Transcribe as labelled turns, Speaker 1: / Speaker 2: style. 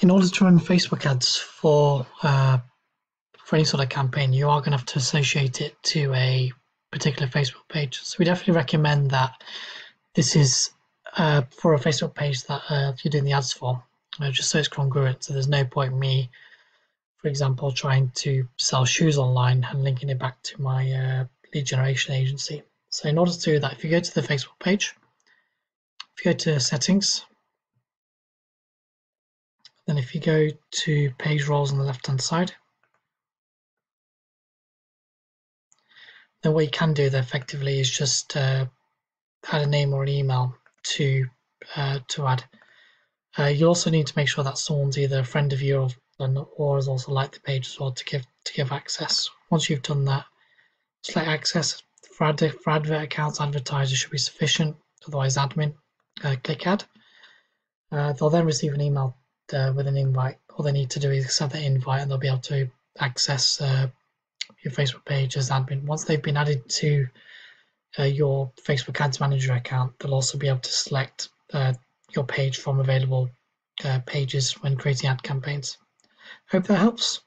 Speaker 1: in order to run Facebook ads for uh, for any sort of campaign, you are going to have to associate it to a particular Facebook page. So we definitely recommend that this is uh, for a Facebook page that uh, you're doing the ads for, just so it's congruent. So there's no point me, for example, trying to sell shoes online and linking it back to my uh, lead generation agency. So in order to do that, if you go to the Facebook page, if you go to settings, then if you go to page roles on the left hand side, then what you can do there effectively is just uh, add a name or an email to uh, to add. Uh, you also need to make sure that someone's either a friend of yours or, has also liked the page as well to give to give access. Once you've done that, select access for, ad, for advert accounts. Advertiser should be sufficient. Otherwise, admin. Uh, click add. Uh, they'll then receive an email uh, with an invite. All they need to do is accept the invite, and they'll be able to access uh, your Facebook page as admin. Once they've been added to uh, your Facebook Ads Manager account, they'll also be able to select uh, your page from available uh, pages when creating ad campaigns. Hope that helps.